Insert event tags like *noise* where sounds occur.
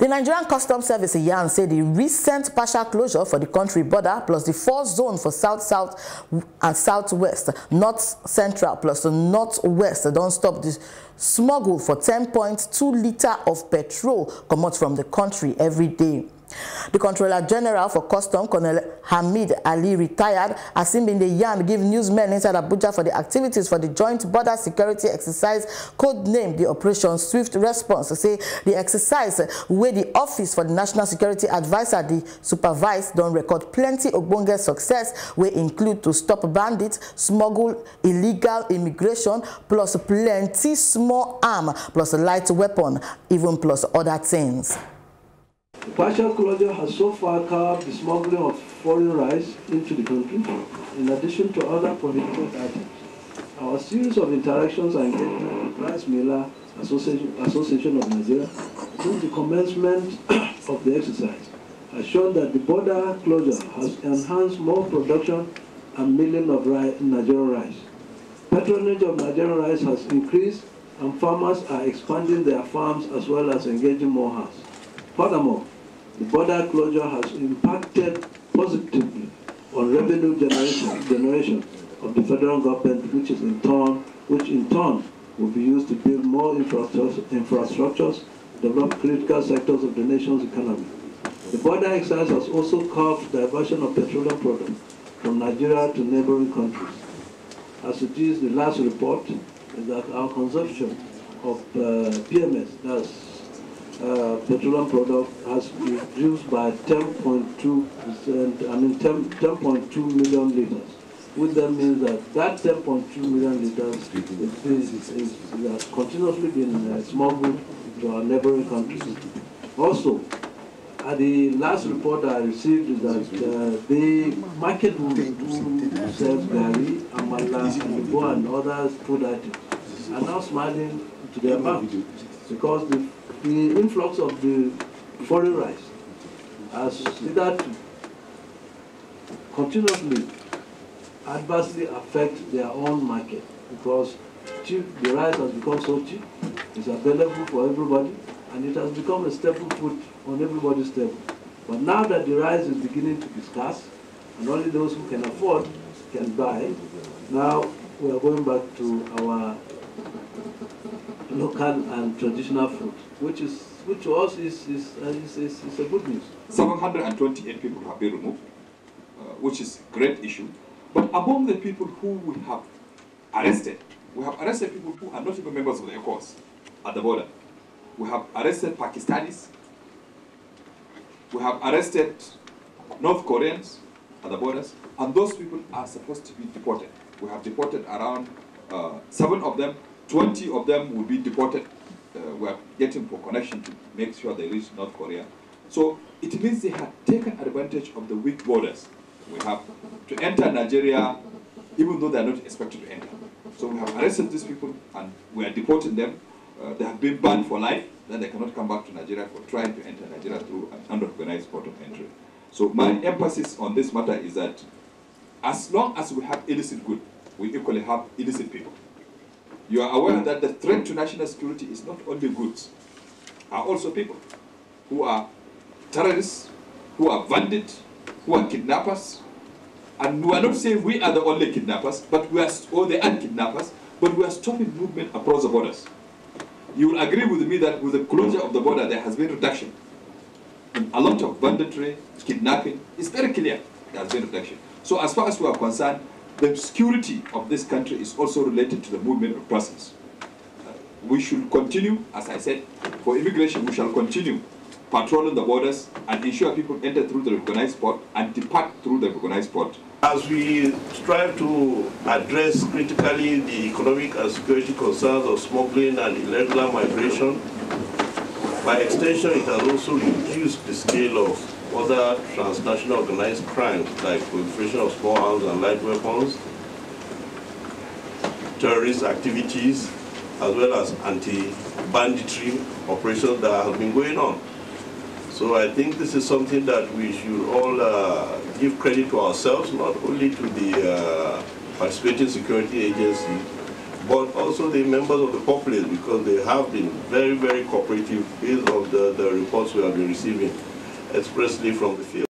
The Nigerian Customs Service yarn say the recent partial closure for the country border plus the four zone for south south and southwest, north central plus the northwest don't stop the smuggle for 10.2 litre of petrol comot from the country every day. The Controller General for Custom, Colonel Hamid Ali, retired, as him been the yarn give newsmen inside Abuja for the activities for the Joint Border Security Exercise, codenamed the Operation Swift Response. Say the exercise where the Office for the National Security Advisor, the supervise, don't record plenty of bonga success, wey include to stop bandits, smuggle illegal immigration, plus plenty small arm, plus light weapon, even plus other things. Partial closure has so far curbed the smuggling of foreign rice into the country, in addition to other prohibited items. Our series of interactions and engagement with Rice Miller Association, Association of Nigeria since the commencement *coughs* of the exercise has shown that the border closure has enhanced more production and milling of rice, Nigerian rice. Patronage of Nigerian rice has increased and farmers are expanding their farms as well as engaging more hands. Furthermore, the border closure has impacted positively on revenue generation, generation of the federal government, which is in turn, which in turn will be used to build more infrastructures, infrastructures develop critical sectors of the nation's economy. The border exercise has also caused diversion of petroleum products from Nigeria to neighboring countries. As it is, the last report is that our consumption of uh, PMS, that's uh, petroleum product has reduced by 10.2 percent, I mean 10.2 million liters, which then means that that 10.2 million liters is, is, is, has continuously been uh, smuggled to our neighboring countries. Also, the last report I received is that uh, the market who sell gari, amala, and other food items are now smiling to their banks because the the influx of the foreign rice has either continuously adversely affect their own market because cheap, the rice has become so cheap, it's available for everybody, and it has become a staple food on everybody's table. But now that the rice is beginning to be scarce, and only those who can afford can buy, now we are going back to our local and traditional food, which is which to us is is, uh, is, is, is a good news. 728 people have been removed, uh, which is a great issue. But among the people who we have arrested, we have arrested people who are not even members of the ECOWAS at the border. We have arrested Pakistanis. We have arrested North Koreans at the borders, and those people are supposed to be deported. We have deported around uh, seven of them 20 of them will be deported. Uh, we are getting for connection to make sure they reach North Korea. So it means they had taken advantage of the weak borders we have to enter Nigeria, even though they are not expected to enter. So we have arrested these people and we are deporting them. Uh, they have been banned for life, then they cannot come back to Nigeria for trying to enter Nigeria through an unorganized port of entry. So my emphasis on this matter is that as long as we have illicit good, we equally have illicit people you are aware mm. that the threat to national security is not only goods, are also people who are terrorists, who are bandits, who are kidnappers. And we are not saying we are the only kidnappers, but we are, or they are kidnappers, but we are stopping movement across the borders. You will agree with me that with the closure of the border, there has been reduction. In a lot of banditry, kidnapping, it's very clear there has been reduction. So as far as we are concerned, the security of this country is also related to the movement of persons. We should continue, as I said, for immigration, we shall continue patrolling the borders and ensure people enter through the recognized port and depart through the recognized port. As we strive to address critically the economic and security concerns of smuggling and irregular migration, by extension, it has also reduced the scale of other transnational organized crimes like proliferation of small arms and light weapons, terrorist activities, as well as anti-banditry operations that have been going on. So I think this is something that we should all uh, give credit to ourselves, not only to the uh, participating security agency, but also the members of the populace because they have been very, very cooperative based on the, the reports we have been receiving expressly from the field.